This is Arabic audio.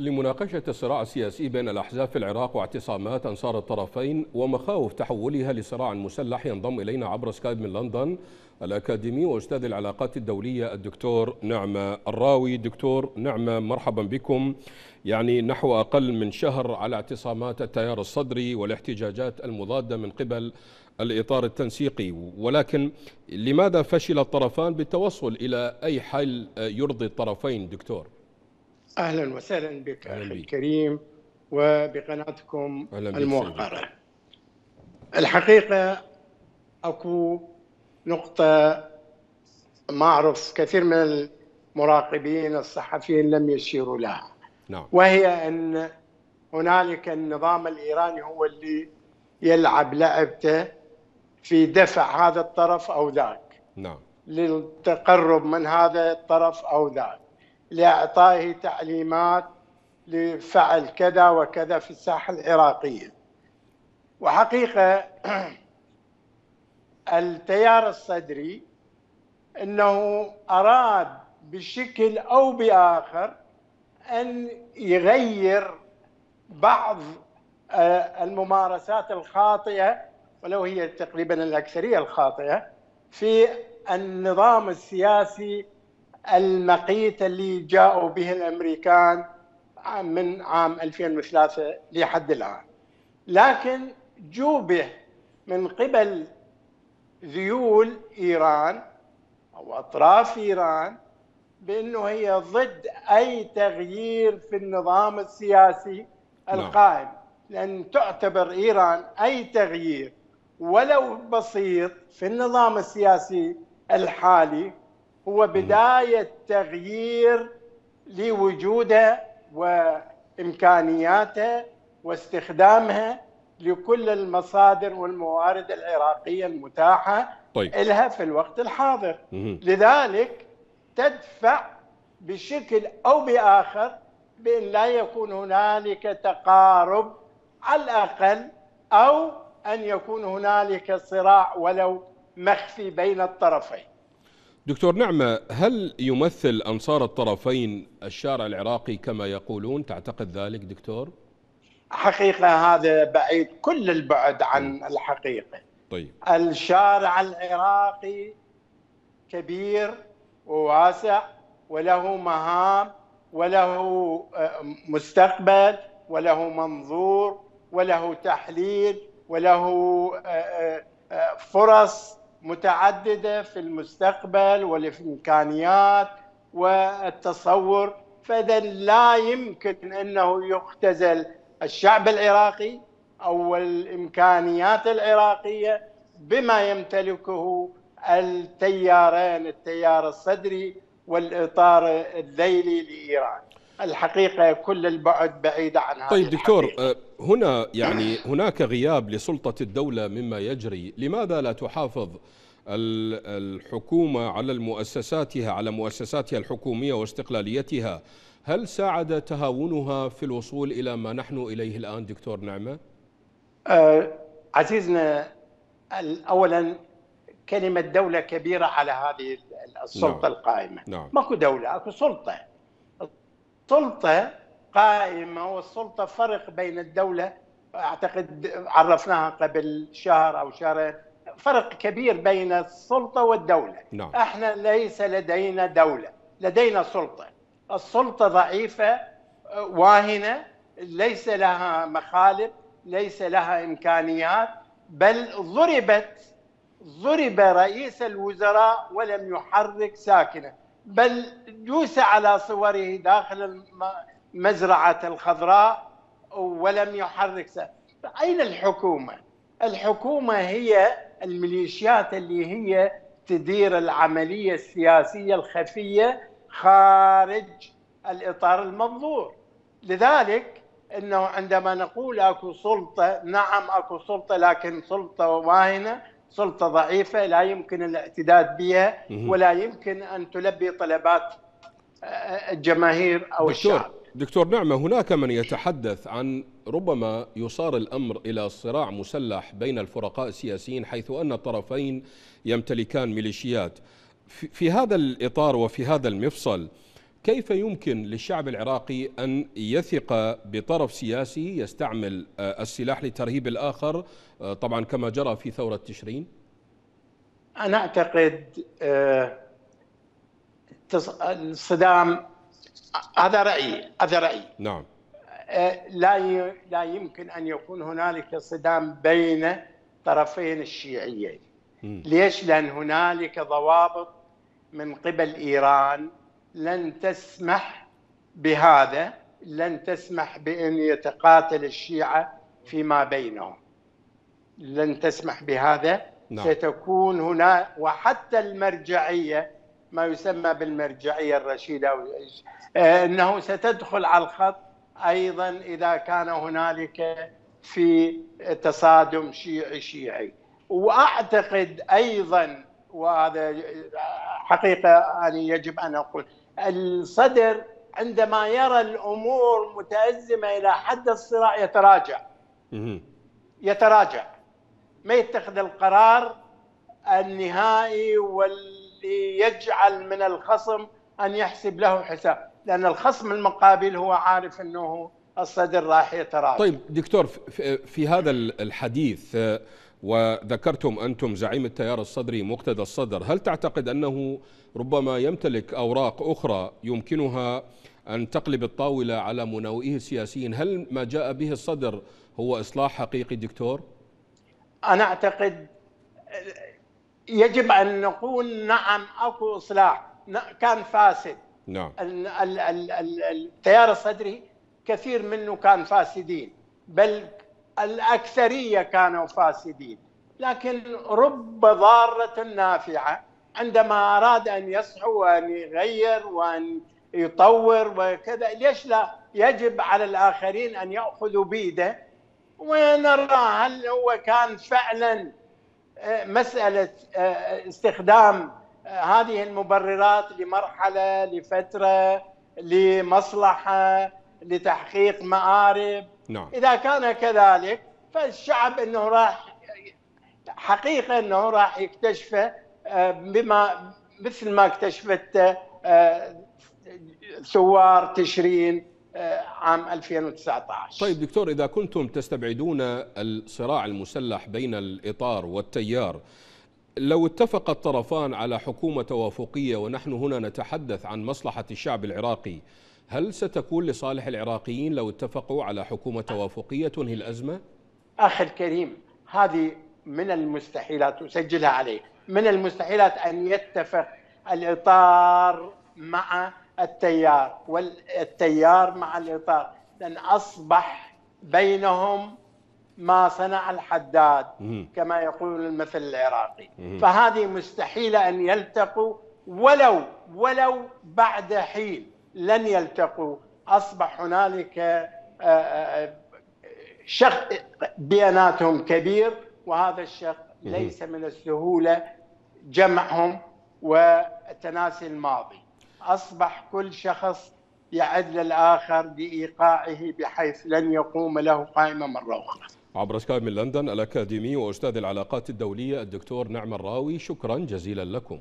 لمناقشة الصراع السياسي بين الأحزاب في العراق واعتصامات أنصار الطرفين ومخاوف تحولها لصراع مسلح ينضم إلينا عبر سكايب من لندن الأكاديمي وأستاذ العلاقات الدولية الدكتور نعمة الراوي. دكتور نعمة مرحبا بكم. يعني نحو أقل من شهر على اعتصامات التيار الصدري والاحتجاجات المضادة من قبل الإطار التنسيقي. ولكن لماذا فشل الطرفان بالتوصل إلى أي حل يرضي الطرفين؟ دكتور؟ أهلا وسهلا بك أخي الكريم وبقناتكم الموقرة. الحقيقة أكو نقطة ما اعرف كثير من المراقبين الصحفيين لم يشيروا لها. نعم. وهي أن هنالك النظام الإيراني هو اللي يلعب لعبته في دفع هذا الطرف أو ذاك. نعم. للتقرب من هذا الطرف أو ذاك. لإعطائه تعليمات لفعل كذا وكذا في الساحة العراقية. وحقيقة التيار الصدري إنه أراد بشكل أو بآخر أن يغير بعض الممارسات الخاطئة ولو هي تقريبا الأكثرية الخاطئة في النظام السياسي المقيت اللي جاءوا به الأمريكان من عام 2003 لحد الآن. لكن جوبه من قبل ذيول إيران أو أطراف إيران بأنه هي ضد أي تغيير في النظام السياسي القائم. لأن تعتبر إيران أي تغيير ولو بسيط في النظام السياسي الحالي هو بداية تغيير لوجودها وإمكانياتها واستخدامها لكل المصادر والموارد العراقية المتاحة طيب. لها في الوقت الحاضر. لذلك تدفع بشكل أو بآخر بأن لا يكون هنالك تقارب على الأقل أو أن يكون هنالك صراع ولو مخفي بين الطرفين. دكتور نعمة هل يمثل أنصار الطرفين الشارع العراقي كما يقولون؟ تعتقد ذلك دكتور؟ حقيقة هذا بعيد كل البعد عن الحقيقة. طيب. الشارع العراقي كبير وواسع وله مهام وله مستقبل وله منظور وله تحليل وله فرص متعددة في المستقبل والإمكانيات والتصور فإذا لا يمكن أنه يختزل الشعب العراقي أو الإمكانيات العراقية بما يمتلكه التيارين التيار الصدري والإطار الذيلي لإيران. الحقيقة كل البعد بعيده عن هذه طيب دكتور الحقيقة. هنا يعني هناك غياب لسلطة الدولة مما يجري، لماذا لا تحافظ الحكومة على مؤسساتها على مؤسساتها الحكومية واستقلاليتها؟ هل ساعد تهاونها في الوصول إلى ما نحن إليه الآن دكتور نعمة؟ أه عزيزنا اولا كلمة دولة كبيرة على هذه السلطة نعم. القائمة نعم. ماكو دولة أكو سلطة سلطة قائمة والسلطة فرق بين الدولة أعتقد عرفناها قبل شهر أو شهرين فرق كبير بين السلطة والدولة. نعم. إحنا ليس لدينا دولة لدينا سلطة. السلطة ضعيفة واهنة ليس لها مخالب ليس لها إمكانيات بل ضربت ضرب رئيس الوزراء ولم يحرك ساكنة. بل جوس على صوره داخل المزرعة الخضراء ولم يحرك أين الحكومة؟ الحكومة هي الميليشيات اللي هي تدير العملية السياسية الخفية خارج الإطار المنظور لذلك إنه عندما نقول أكو سلطة نعم أكو سلطة لكن سلطة واهنة سلطة ضعيفة لا يمكن الاعتداد بها ولا يمكن أن تلبي طلبات الجماهير أو دكتور الشعب. دكتور نعمة هناك من يتحدث عن ربما يصار الأمر إلى صراع مسلح بين الفرقاء السياسيين حيث أن الطرفين يمتلكان ميليشيات. في هذا الإطار وفي هذا المفصل كيف يمكن للشعب العراقي أن يثق بطرف سياسي يستعمل السلاح لترهيب الآخر؟ طبعا كما جرى في ثورة تشرين. أنا أعتقد الصدام هذا رأيي هذا رأيي. نعم. لا لا يمكن أن يكون هنالك صدام بين طرفين الشيعيين. ليش؟ لأن هنالك ضوابط من قبل إيران لن تسمح بهذا لن تسمح بأن يتقاتل الشيعة فيما بينهم. لن تسمح بهذا. نعم. ستكون هنا وحتى المرجعية ما يسمى بالمرجعية الرشيدة آه، أنه ستدخل على الخط أيضا إذا كان هنالك في تصادم شيعي شيعي. وأعتقد أيضا وهذا حقيقة يعني يجب أن أقول الصدر عندما يرى الأمور متأزمة إلى حد الصراع يتراجع. يتراجع. ما يتخذ القرار النهائي واللي يجعل من الخصم أن يحسب له حساب. لأن الخصم المقابل هو عارف أنه الصدر راح يتراجع. طيب دكتور في هذا الحديث وذكرتم أنتم زعيم التيار الصدري مقتدى الصدر. هل تعتقد أنه ربما يمتلك أوراق أخرى يمكنها أن تقلب الطاولة على مناوئه السياسيين؟ هل ما جاء به الصدر هو إصلاح حقيقي دكتور؟ أنا أعتقد يجب أن نقول نعم أكو إصلاح. كان فاسد. نعم. التيار الصدري كثير منه كان فاسدين. بل الأكثرية كانوا فاسدين. لكن رب ضارة نافعة عندما أراد أن يصحو وأن يغير وأن يطور وكذا ليش لا؟ يجب على الآخرين أن يأخذوا بيده. ونرى هل هو كان فعلا آه، مسألة آه، استخدام هذه المبررات لمرحلة لفترة لمصلحة لتحقيق مآرب؟ نعم. إذا كان كذلك فالشعب إنه راح حقيقة إنه راح يكتشفه آه، بما مثل ما اكتشفت آه، ثوار تشرين آه، عام 2019 طيب دكتور إذا كنتم تستبعدون الصراع المسلح بين الإطار والتيار لو اتفق الطرفان على حكومة توافقية ونحن هنا نتحدث عن مصلحة الشعب العراقي هل ستكون لصالح العراقيين لو اتفقوا على حكومة توافقية تنهي الأزمة؟ أخي الكريم هذه من المستحيلات أسجلها عليه من المستحيلات أن يتفق الإطار مع التيار والتيار مع الإطار. لأن أصبح بينهم ما صنع الحداد كما يقول المثل العراقي. فهذه مستحيلة أن يلتقوا ولو ولو بعد حين. لن يلتقوا. أصبح هنالك آه، آه، شق بيناتهم كبير وهذا الشق ليس من السهولة جمعهم وتناسي الماضي. أصبح كل شخص يعد للآخر بإيقاعه بحيث لن يقوم له قائمة مرة أخرى. عبر سكايب من لندن الأكاديمي وأستاذ العلاقات الدولية الدكتور نعم الراوي شكرا جزيلا لكم.